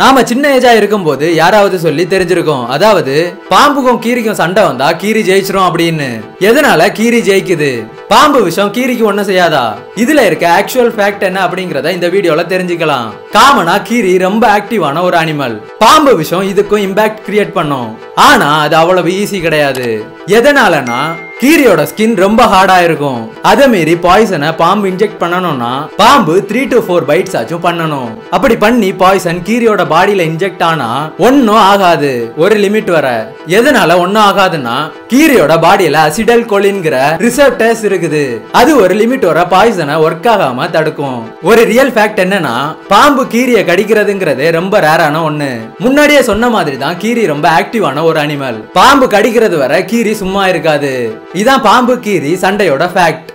நாம சின்ன ஏஜா இருக்கும்போது யாராவது சொல்லி தெரிஞ்சிருக்கோம். அதாவது பாம்புக்கும் கீரிக்கும் சண்டை வந்தா கீரி ஜெயிச்சிரும் அப்படின்னு. எதனால கீரி ஜெயிக்குது? பாம்பு விஷம் கீரிக்கு ஒன்றும் செய்யாதா? இதுல இருக்க ஆக்சுவல் ஃபேக்ட் என்ன அப்படிங்கறத இந்த வீடியோல தெரிஞ்சுக்கலாம். காமனா கீரி ரொம்ப ஆக்டிவான ஒரு அனிமல் பாம்பு விஷம் இதுக்கும் இம்பாக்ட் கிரியேட் பண்ணும். ஆனா அது அவ்வளவு ஈஸி கிடையாது. எதனாலனா கீரியோட ஸ்கின் ரொம்ப ஹார்டா இருக்கும். அதை மீறி பாய்சனை பாம்பு இன்ஜெக்ட் பண்ணணும்னா பாம்பு த்ரீ டு ஃபோர் பைட்ஸ் ஆச்சும் பண்ணணும். அப்படி பண்ணி பாய்சன் கீரியோட பாடியில இன்ஜெக்ட் ஆனா ஒன்னும் ஆகாது. ஒரு லிமிட் வர. எதனால ஒன்னும் ஆகாதுன்னா கீரியோட பாடியில அசிடல் கொலின்கிற ரிசப்டர்ஸ் இருக்குது. அது ஒரு லிமிட் வர பாய்சனை ஒர்க் ஆகாம தடுக்கும். ஒரு ரியல் ஃபேக்ட் என்னன்னா பாம்பு கீரியை கடிக்கிறதுங்கிறது ரொம்ப ரேரான ஒண்ணு. முன்னாடியே சொன்ன மாதிரி தான் கீரி ரொம்ப ஆக்டிவான ஒரு அனிமல் பாம்பு கடிக்கிறது வரை கீரி சும்மா இருக்காது. இதான் பாம்பு கீரி சண்டையோட ஃபேக்ட்